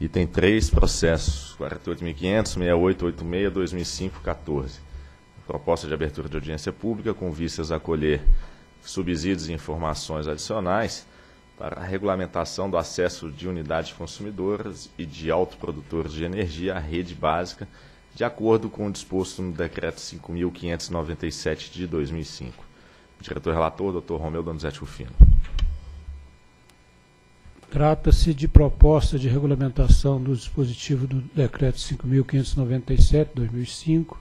e tem três processos, 48.500, 6886, 2005, 14. Proposta de abertura de audiência pública com vistas a colher subsídios e informações adicionais para a regulamentação do acesso de unidades consumidoras e de autoprodutores de energia à rede básica, de acordo com o disposto no Decreto 5.597 de 2005. Diretor-relator, Dr. Romeu Donizete Rufino. Trata-se de proposta de regulamentação do dispositivo do Decreto 5.597, 2005,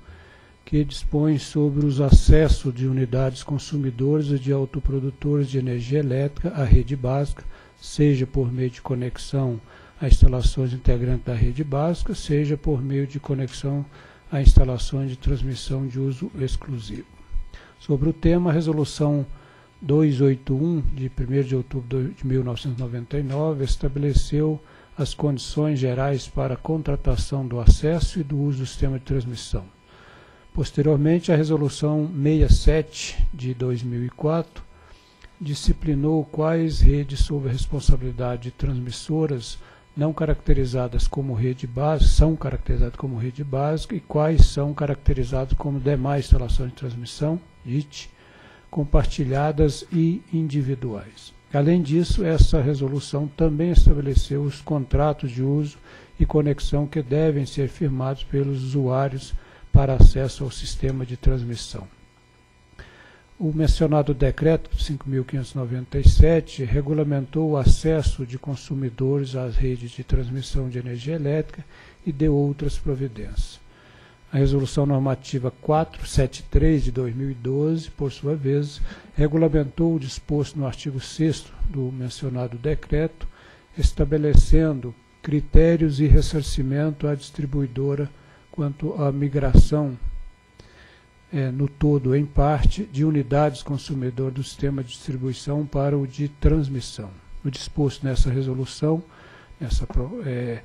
que dispõe sobre os acessos de unidades consumidoras e de autoprodutores de energia elétrica à rede básica, seja por meio de conexão a instalações integrantes da rede básica, seja por meio de conexão a instalações de transmissão de uso exclusivo. Sobre o tema, a resolução 281, de 1 de outubro de 1999, estabeleceu as condições gerais para a contratação do acesso e do uso do sistema de transmissão. Posteriormente, a Resolução 67 de 2004 disciplinou quais redes sob a responsabilidade de transmissoras não caracterizadas como rede básica são caracterizadas como rede básica e quais são caracterizadas como demais instalações de transmissão, IT, compartilhadas e individuais. Além disso, essa resolução também estabeleceu os contratos de uso e conexão que devem ser firmados pelos usuários para acesso ao sistema de transmissão. O mencionado decreto 5.597 regulamentou o acesso de consumidores às redes de transmissão de energia elétrica e deu outras providências. A Resolução Normativa 473 de 2012, por sua vez, regulamentou o disposto no artigo 6 do mencionado decreto, estabelecendo critérios e ressarcimento à distribuidora quanto à migração é, no todo, em parte, de unidades consumidor do sistema de distribuição para o de transmissão. O disposto nessa resolução essa, é,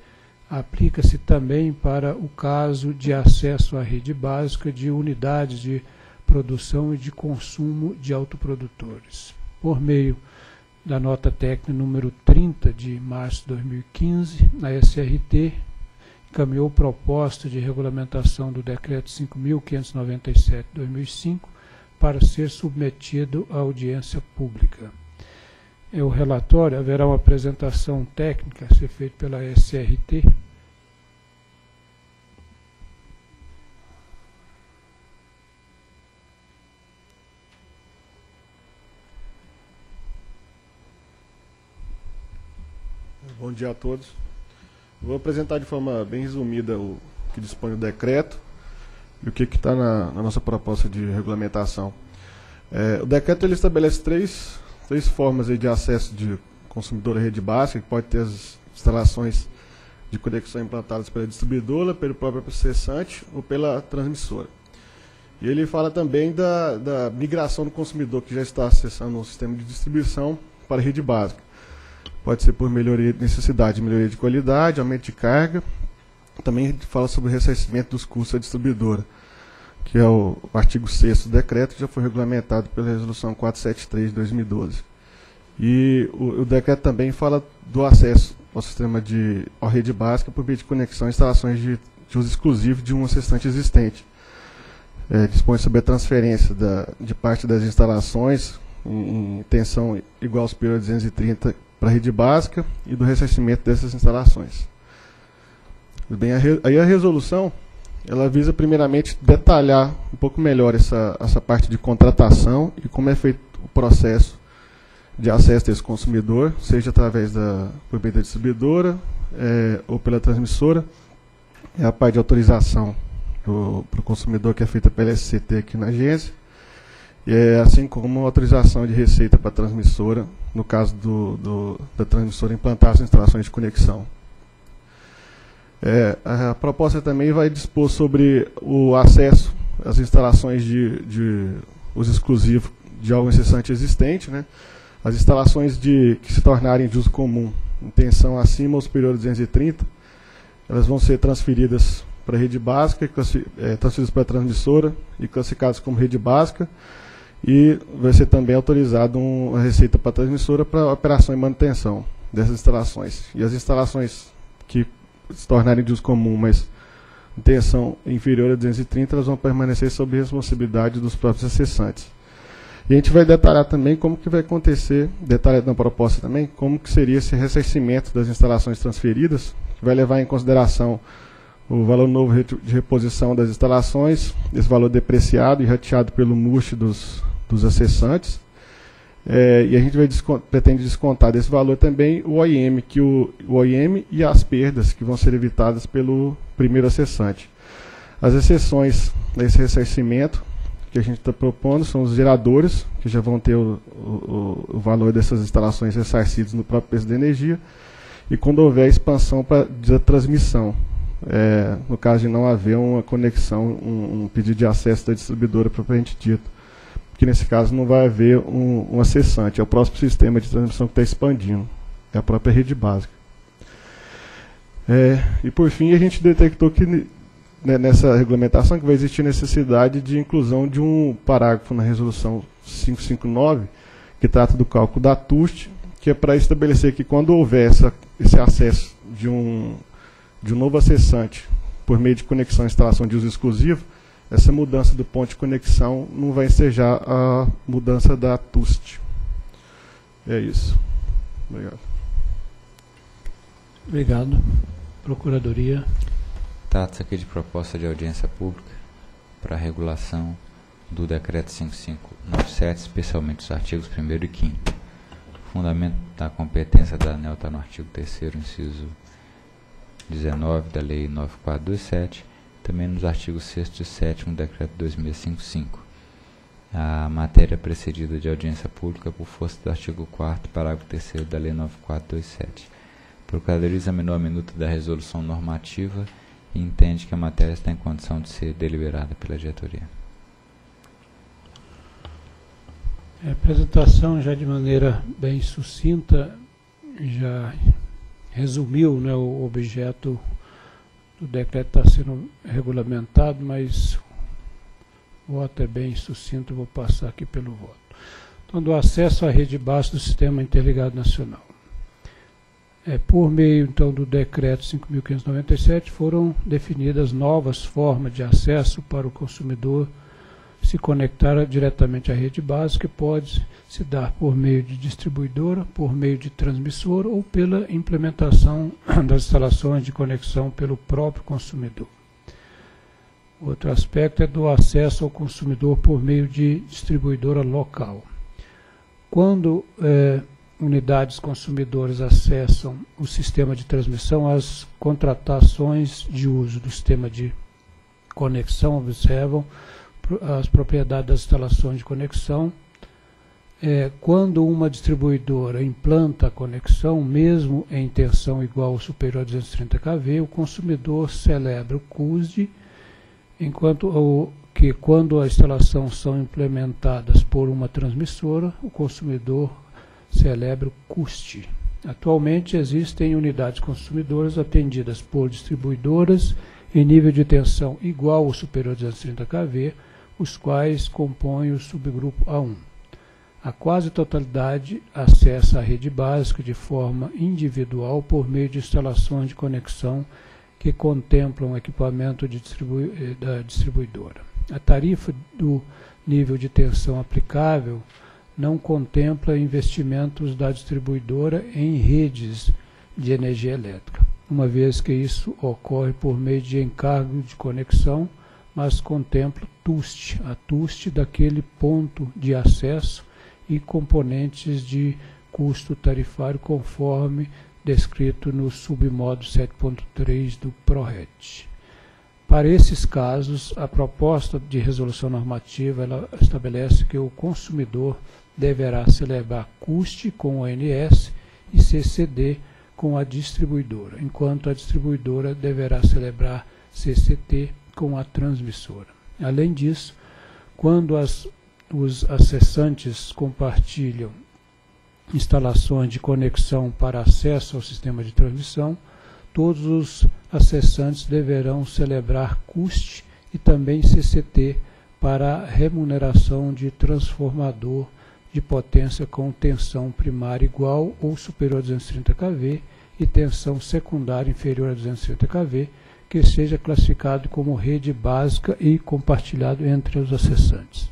aplica-se também para o caso de acesso à rede básica de unidades de produção e de consumo de autoprodutores. Por meio da nota técnica número 30 de março de 2015, a SRT encaminhou proposta de regulamentação do Decreto 5.597-2005 para ser submetido à audiência pública. É o relatório, haverá uma apresentação técnica a ser feita pela SRT. Bom dia a todos. Vou apresentar de forma bem resumida o que dispõe o decreto e o que está na, na, nossa proposta de regulamentação. É, o decreto ele estabelece três, três formas de acesso de consumidor à rede básica, que pode ter as instalações de conexão implantadas pela distribuidora, pelo próprio processante ou pela transmissora. E ele fala também da, da migração do consumidor que já está acessando o sistema de distribuição para a rede básica. Pode ser por melhoria de necessidade, melhoria de qualidade, aumento de carga. Também fala sobre o ressarcimento dos custos da distribuidora, que é o, artigo 6 do decreto, que já foi regulamentado pela resolução 473 de 2012. E o, o decreto também fala do acesso ao sistema de à rede básica por meio de conexão e instalações de, de uso exclusivo de um acessante existente. É, dispõe sobre a transferência da, de parte das instalações em, em tensão igual ao superior a 230 para a rede básica e do ressarcimento dessas instalações. Bem, a aí a resolução ela visa primeiramente detalhar um pouco melhor essa, essa parte de contratação e como é feito o processo de acesso desse consumidor, seja através da da distribuidora é, ou pela transmissora. É a parte de autorização para o consumidor que é feita pela SCT aqui na agência é, assim como autorização de receita para a transmissora, no caso do, do, da transmissora implantar as instalações de conexão. É, a proposta também vai dispor sobre o acesso às instalações de, de uso exclusivo de algo incessante existente, né? as instalações de, que se tornarem de uso comum em tensão acima ou superior a 230, elas vão ser transferidas para a rede básica, é, transferidas para a transmissora e classificadas como rede básica, e vai ser também autorizado uma receita para a transmissora para operação e manutenção dessas instalações. E as instalações que se tornarem de uso comum, mas tensão inferior a 230, elas vão permanecer sob responsabilidade dos próprios acessantes. E a gente vai detalhar também como que vai acontecer, detalhado na proposta também, como que seria esse ressarcimento das instalações transferidas, que vai levar em consideração o valor novo de reposição das instalações, esse valor depreciado e rateado pelo MUST dos, dos acessantes. É, e a gente descont pretende descontar desse valor também o OIM, que o, o OIM e as perdas que vão ser evitadas pelo primeiro acessante. As exceções desse ressarcimento que a gente está propondo são os geradores, que já vão ter o, o, o valor dessas instalações ressarcidos no próprio preço da energia, e quando houver expansão para de transmissão, é, no caso de não haver uma conexão, um, um pedido de acesso da distribuidora propriamente dito, que nesse caso não vai haver um, um acessante, é o próximo sistema de transmissão que está expandindo, é a própria rede básica. É, e por fim, a gente detectou que né, nessa regulamentação que vai existir necessidade de inclusão de um parágrafo na resolução 559, que trata do cálculo da TUST, que é para estabelecer que quando houver essa, esse acesso de um, de um novo acessante por meio de conexão e instalação de uso exclusivo, essa mudança do ponto de conexão não vai ensejar a mudança da TUST. É isso. Obrigado. Obrigado. Procuradoria. Trata-se aqui de proposta de audiência pública para a regulação do Decreto 5597, especialmente os artigos 1 e 5. O fundamento da competência da ANEL está no artigo 3 inciso 19 da Lei 9427, também nos artigos 6 e 7 do Decreto 2655. A matéria precedida de audiência pública por força do artigo 4 parágrafo 3 da Lei 9427. O Procurador examinou a minuta da resolução normativa e entende que a matéria está em condição de ser deliberada pela diretoria. A apresentação já de maneira bem sucinta já resumiu né, o objeto do decreto está sendo regulamentado, mas o voto é bem sucinto, vou passar aqui pelo voto. Então, do acesso à rede base do Sistema Interligado Nacional. É, por meio então do decreto 5.597 foram definidas novas formas de acesso para o consumidor se conectar diretamente à rede básica, que pode se dar por meio de distribuidora, por meio de transmissor ou pela implementação das instalações de conexão pelo próprio consumidor. Outro aspecto é do acesso ao consumidor por meio de distribuidora local. Quando é, unidades consumidoras acessam o sistema de transmissão, as contratações de uso do sistema de conexão observam as propriedades das instalações de conexão. É, quando uma distribuidora implanta a conexão, mesmo em tensão igual ou superior a 230 kV, o consumidor celebra o CUSD, enquanto o, que quando as instalações são implementadas por uma transmissora, o consumidor celebra o CUST. Atualmente existem unidades consumidoras atendidas por distribuidoras em nível de tensão igual ou superior a 230 kV, os quais compõem o subgrupo A1. A quase totalidade acessa a rede básica de forma individual por meio de instalações de conexão que contemplam equipamento distribu eh, da distribuidora. A tarifa do nível de tensão aplicável não contempla investimentos da distribuidora em redes de energia elétrica, uma vez que isso ocorre por meio de encargo de conexão, mas contempla TUST, a TUST daquele ponto de acesso e componentes de custo tarifário conforme descrito no submodo 7.3 do PRORET. Para esses casos, a proposta de resolução normativa ela estabelece que o consumidor deverá celebrar CUST com o ONS e CCD com a distribuidora, enquanto a distribuidora deverá celebrar CCT com a transmissora. Além disso, quando as, os acessantes compartilham instalações de conexão para acesso ao sistema de transmissão, todos os acessantes deverão celebrar CUST e também CCT para remuneração de transformador de potência com tensão primária igual ou superior a 230 kV e tensão secundária inferior a 230 kV, que seja classificado como rede básica e compartilhado entre os acessantes.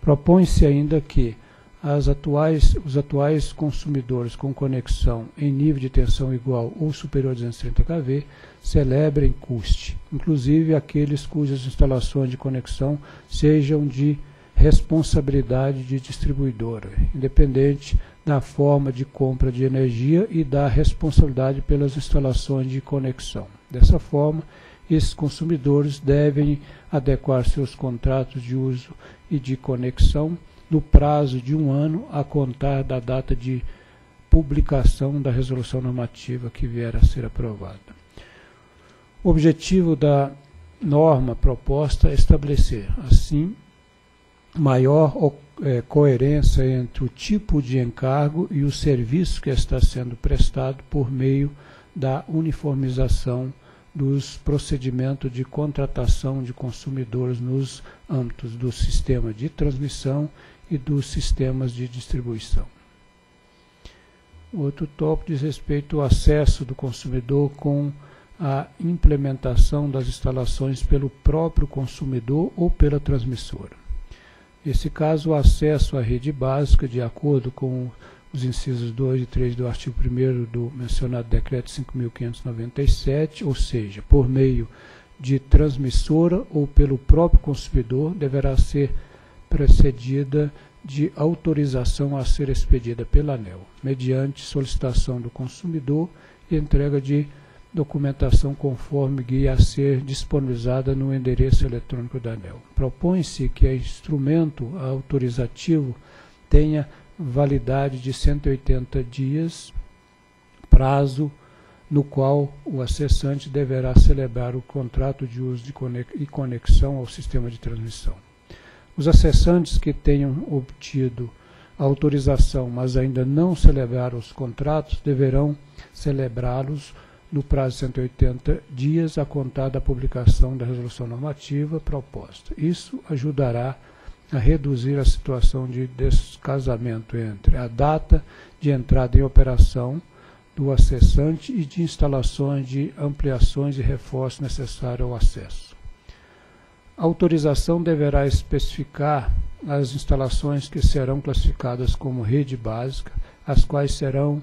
Propõe-se ainda que atuais, os atuais consumidores com conexão em nível de tensão igual ou superior a 230 kV celebrem custe, inclusive aqueles cujas instalações de conexão sejam de responsabilidade de distribuidora, independente da forma de compra de energia e da responsabilidade pelas instalações de conexão. Dessa forma, esses consumidores devem adequar seus contratos de uso e de conexão no prazo de um ano a contar da data de publicação da resolução normativa que vier a ser aprovada. O objetivo da norma proposta é estabelecer, assim, maior é, coerência entre o tipo de encargo e o serviço que está sendo prestado por meio da uniformização dos procedimentos de contratação de consumidores nos âmbitos do sistema de transmissão e dos sistemas de distribuição. Outro tópico diz respeito ao acesso do consumidor com a implementação das instalações pelo próprio consumidor ou pela transmissora. Nesse caso, o acesso à rede básica, de acordo com os incisos 2 e 3 do artigo 1 do mencionado decreto 5.597, ou seja, por meio de transmissora ou pelo próprio consumidor, deverá ser precedida de autorização a ser expedida pela ANEL, mediante solicitação do consumidor e entrega de documentação conforme guia a ser disponibilizada no endereço eletrônico da ANEL. Propõe-se que o instrumento autorizativo tenha validade de 180 dias, prazo no qual o acessante deverá celebrar o contrato de uso e conexão ao sistema de transmissão. Os acessantes que tenham obtido autorização, mas ainda não celebraram os contratos, deverão celebrá-los no prazo de 180 dias a contar da publicação da resolução normativa proposta. Isso ajudará a reduzir a situação de descasamento entre a data de entrada em operação do acessante e de instalações de ampliações e reforços necessários ao acesso. A autorização deverá especificar as instalações que serão classificadas como rede básica, as quais serão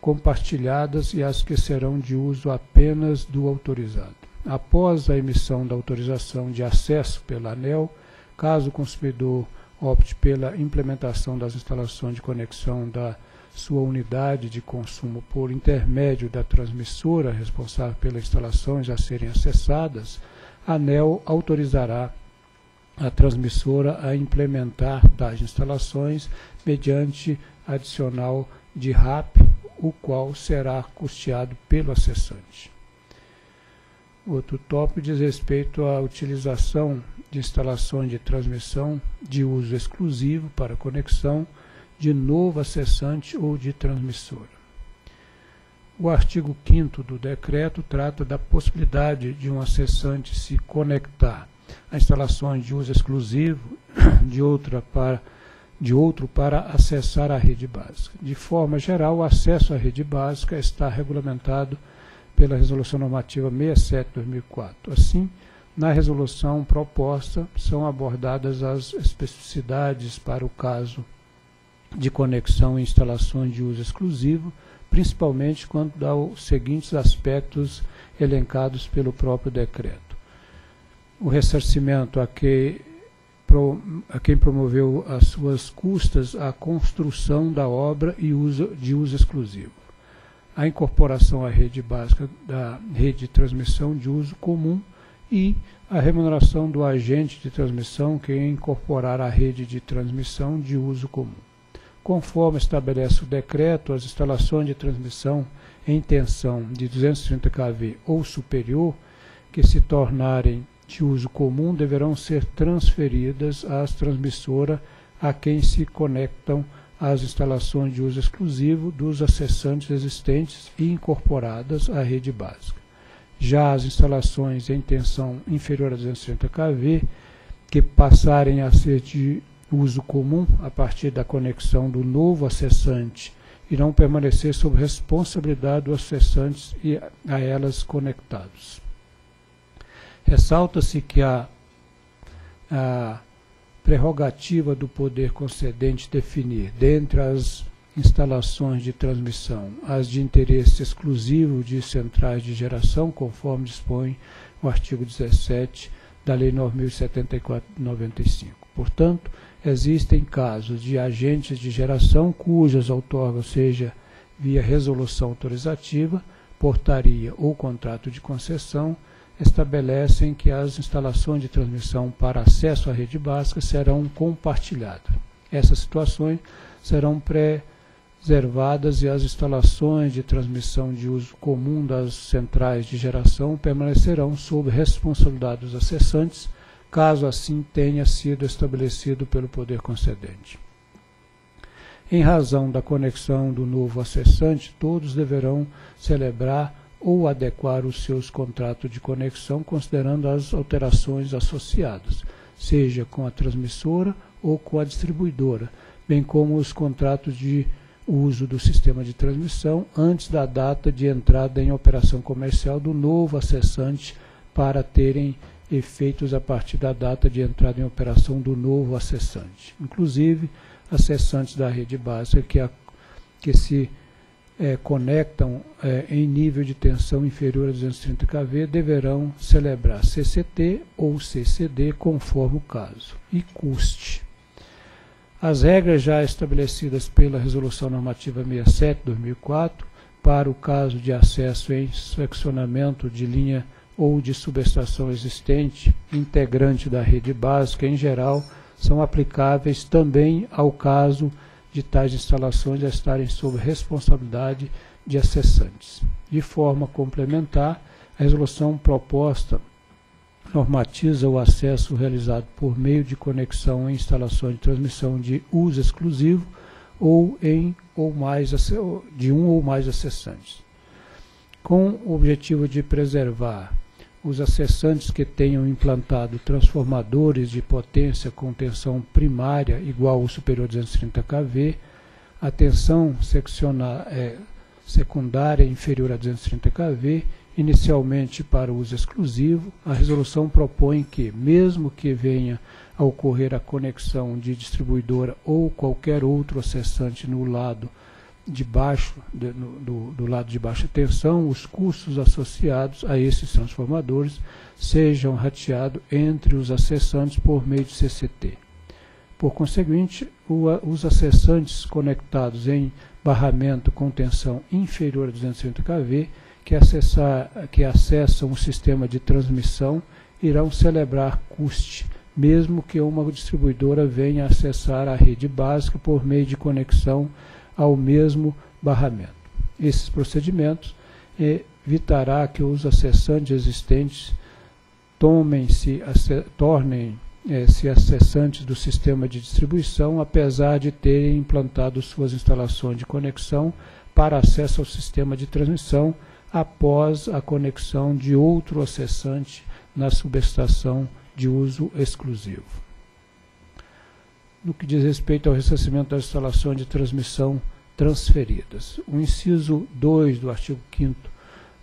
compartilhadas e as que serão de uso apenas do autorizado. Após a emissão da autorização de acesso pela ANEL, caso o consumidor opte pela implementação das instalações de conexão da sua unidade de consumo por intermédio da transmissora responsável pelas instalações a serem acessadas, a ANEL autorizará a transmissora a implementar tais instalações mediante adicional de RAP o qual será custeado pelo acessante. Outro tópico diz respeito à utilização de instalações de transmissão de uso exclusivo para conexão de novo acessante ou de transmissora. O artigo 5 do decreto trata da possibilidade de um acessante se conectar a instalações de uso exclusivo de outra para de outro para acessar a rede básica. De forma geral, o acesso à rede básica está regulamentado pela Resolução Normativa 67/2004. Assim, na resolução proposta são abordadas as especificidades para o caso de conexão e instalações de uso exclusivo, principalmente quanto aos seguintes aspectos elencados pelo próprio decreto. O ressarcimento a que a quem promoveu as suas custas a construção da obra e uso, de uso exclusivo. A incorporação à rede básica da rede de transmissão de uso comum e a remuneração do agente de transmissão que incorporar a rede de transmissão de uso comum. Conforme estabelece o decreto, as instalações de transmissão em tensão de 230 kV ou superior que se tornarem de uso comum deverão ser transferidas às transmissoras a quem se conectam as instalações de uso exclusivo dos acessantes existentes e incorporadas à rede básica. Já as instalações em tensão inferior a 230 kV, que passarem a ser de uso comum a partir da conexão do novo acessante irão permanecer sob responsabilidade dos acessantes e a elas conectados. Ressalta-se que a, a prerrogativa do poder concedente definir, dentre as instalações de transmissão, as de interesse exclusivo de centrais de geração, conforme dispõe o artigo 17 da Lei 9.074/95. Portanto, existem casos de agentes de geração cujas outorga seja via resolução autorizativa, portaria ou contrato de concessão, estabelecem que as instalações de transmissão para acesso à rede básica serão compartilhadas. Essas situações serão preservadas e as instalações de transmissão de uso comum das centrais de geração permanecerão sob responsabilidade dos acessantes caso assim tenha sido estabelecido pelo poder concedente. Em razão da conexão do novo acessante, todos deverão celebrar ou adequar os seus contratos de conexão considerando as alterações associadas, seja com a transmissora ou com a distribuidora, bem como os contratos de uso do sistema de transmissão antes da data de entrada em operação comercial do novo acessante para terem efeitos a partir da data de entrada em operação do novo acessante. Inclusive, acessantes da rede básica que, a, que se é, conectam é, em nível de tensão inferior a 230 kV deverão celebrar CCT ou CCD conforme o caso. E custe. As regras já estabelecidas pela Resolução Normativa 67/2004 para o caso de acesso em seccionamento de linha ou de subestação existente, integrante da rede básica em geral, são aplicáveis também ao caso de tais instalações a estarem sob responsabilidade de acessantes. De forma complementar, a resolução proposta normatiza o acesso realizado por meio de conexão em instalações de transmissão de uso exclusivo ou em ou mais de um ou mais acessantes. Com o objetivo de preservar os acessantes que tenham implantado transformadores de potência com tensão primária igual ou superior a 230 kV, a tensão é, secundária inferior a 230 kV, inicialmente para uso exclusivo, a resolução propõe que, mesmo que venha a ocorrer a conexão de distribuidora ou qualquer outro acessante no lado de baixo, de, no, do, do, lado de baixa tensão, os custos associados a esses transformadores sejam rateados entre os acessantes por meio de CCT. Por conseguinte, o, os acessantes conectados em barramento com tensão inferior a 230 kV, que, acessar, que acessam o sistema de transmissão, irão celebrar custe, mesmo que uma distribuidora venha acessar a rede básica por meio de conexão ao mesmo barramento. Esses procedimentos evitará que os acessantes existentes tomem-se, tornem-se acessantes do sistema de distribuição, apesar de terem implantado suas instalações de conexão para acesso ao sistema de transmissão após a conexão de outro acessante na subestação de uso exclusivo no que diz respeito ao ressarcimento das instalações de transmissão transferidas. O inciso 2 do artigo 5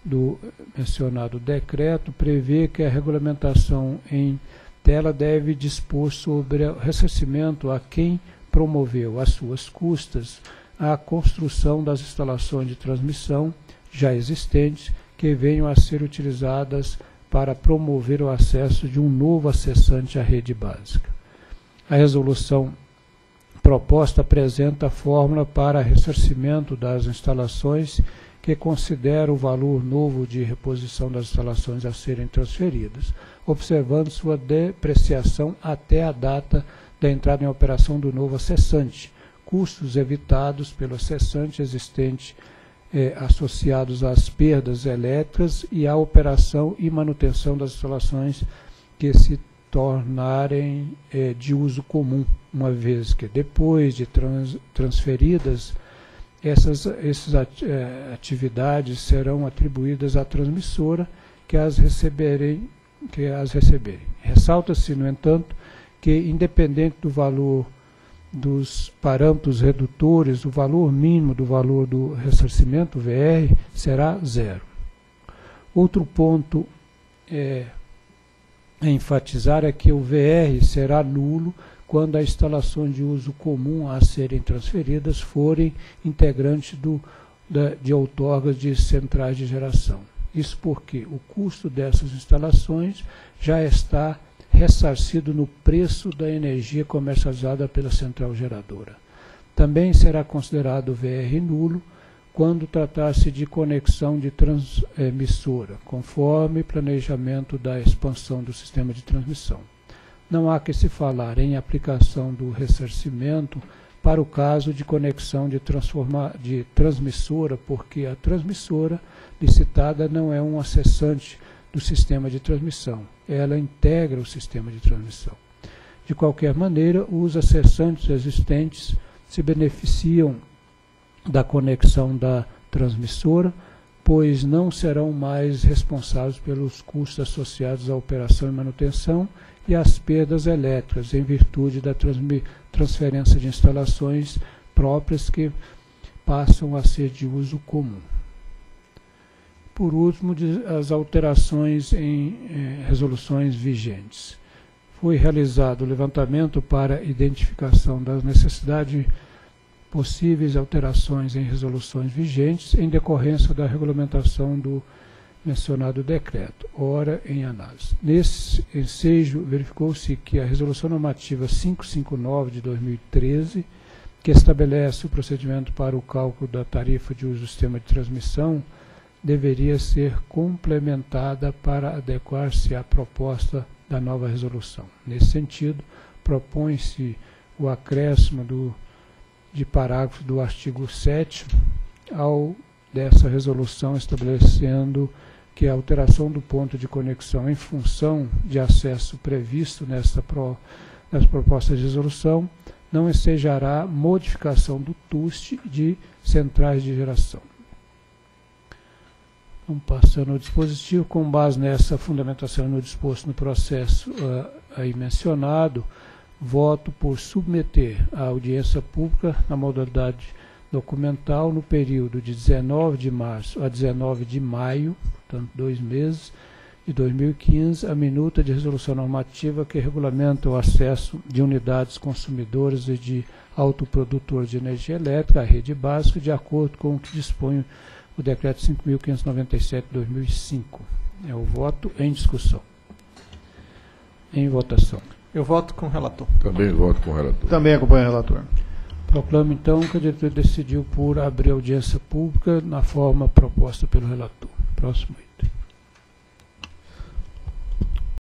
do mencionado decreto prevê que a regulamentação em tela deve dispor sobre o ressarcimento a quem promoveu às suas custas a construção das instalações de transmissão já existentes que venham a ser utilizadas para promover o acesso de um novo acessante à rede básica. A resolução proposta apresenta a fórmula para ressarcimento das instalações que considera o valor novo de reposição das instalações a serem transferidas, observando sua depreciação até a data da entrada em operação do novo acessante, custos evitados pelo acessante existente eh, associados às perdas elétricas e à operação e manutenção das instalações que se tornarem é, de uso comum, uma vez que depois de trans, transferidas, essas, essas é, atividades serão atribuídas à transmissora que as receberem. Que as receberem. Ressalta-se, no entanto, que independente do valor dos parâmetros redutores, o valor mínimo do valor do ressarcimento, VR, será zero. Outro ponto é, enfatizar é que o VR será nulo quando as instalações de uso comum a serem transferidas forem integrantes do, da, de outorgas de centrais de geração. Isso porque o custo dessas instalações já está ressarcido no preço da energia comercializada pela central geradora. Também será considerado VR nulo quando tratar-se de conexão de transmissora, conforme planejamento da expansão do sistema de transmissão. Não há que se falar em aplicação do ressarcimento para o caso de conexão de, de transmissora, porque a transmissora licitada não é um acessante do sistema de transmissão, ela integra o sistema de transmissão. De qualquer maneira, os acessantes existentes se beneficiam da conexão da transmissora, pois não serão mais responsáveis pelos custos associados à operação e manutenção e as perdas elétricas, em virtude da transferência de instalações próprias que passam a ser de uso comum. Por último, as alterações em eh, resoluções vigentes. Foi realizado o levantamento para identificação das necessidades possíveis alterações em resoluções vigentes em decorrência da regulamentação do mencionado decreto, ora em análise. Nesse ensejo, verificou-se que a Resolução Normativa 559 de 2013, que estabelece o procedimento para o cálculo da tarifa de uso do sistema de transmissão, deveria ser complementada para adequar-se à proposta da nova resolução. Nesse sentido, propõe-se o acréscimo do, de parágrafo do artigo 7 ao dessa resolução estabelecendo que a alteração do ponto de conexão em função de acesso previsto nesta pro, nessa proposta de resolução não ensejará modificação do TUST de centrais de geração. Então, passando ao dispositivo, com base nessa fundamentação no disposto no processo uh, aí mencionado, voto por submeter à audiência pública na modalidade documental no período de 19 de março a 19 de maio, portanto, dois meses, de 2015, a minuta de resolução normativa que regulamenta o acesso de unidades consumidoras e de autoprodutores de energia elétrica à rede básica, de acordo com o que dispõe o decreto 5.597 de 2005. É o voto em discussão. Em votação. Eu voto com o relator. Também voto com o relator. Também acompanho o relator. Proclamo, então, que a diretoria decidiu por abrir audiência pública na forma proposta pelo relator. Próximo item.